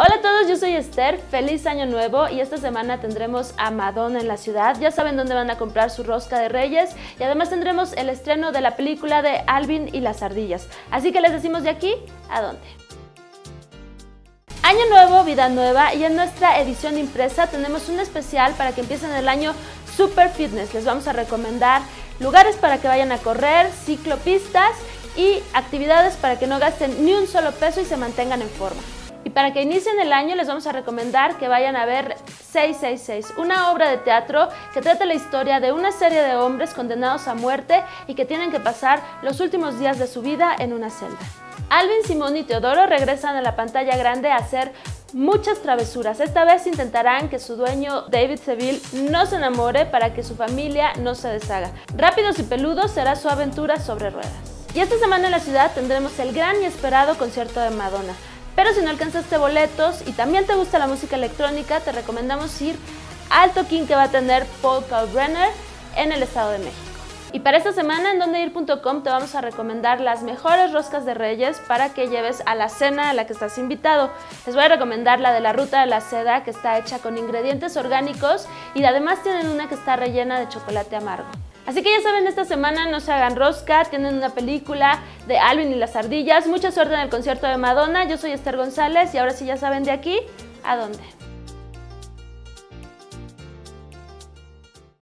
Hola a todos, yo soy Esther, feliz año nuevo y esta semana tendremos a Madonna en la ciudad. Ya saben dónde van a comprar su rosca de reyes y además tendremos el estreno de la película de Alvin y las ardillas. Así que les decimos de aquí a dónde. Año nuevo, vida nueva y en nuestra edición impresa tenemos un especial para que empiecen el año super fitness. Les vamos a recomendar lugares para que vayan a correr, ciclopistas y actividades para que no gasten ni un solo peso y se mantengan en forma. Para que inicien el año les vamos a recomendar que vayan a ver 666, una obra de teatro que trata la historia de una serie de hombres condenados a muerte y que tienen que pasar los últimos días de su vida en una celda. Alvin, Simón y Teodoro regresan a la pantalla grande a hacer muchas travesuras. Esta vez intentarán que su dueño David Seville no se enamore para que su familia no se deshaga. Rápidos y peludos será su aventura sobre ruedas. Y esta semana en la ciudad tendremos el gran y esperado concierto de Madonna. Pero si no alcanzaste boletos y también te gusta la música electrónica, te recomendamos ir al toquín que va a tener Paul Kalkbrenner en el Estado de México. Y para esta semana en dondeir.com te vamos a recomendar las mejores roscas de reyes para que lleves a la cena a la que estás invitado. Les voy a recomendar la de la ruta de la seda que está hecha con ingredientes orgánicos y además tienen una que está rellena de chocolate amargo. Así que ya saben, esta semana no se hagan rosca, tienen una película de Alvin y las ardillas. Mucha suerte en el concierto de Madonna. Yo soy Esther González y ahora sí ya saben de aquí a dónde.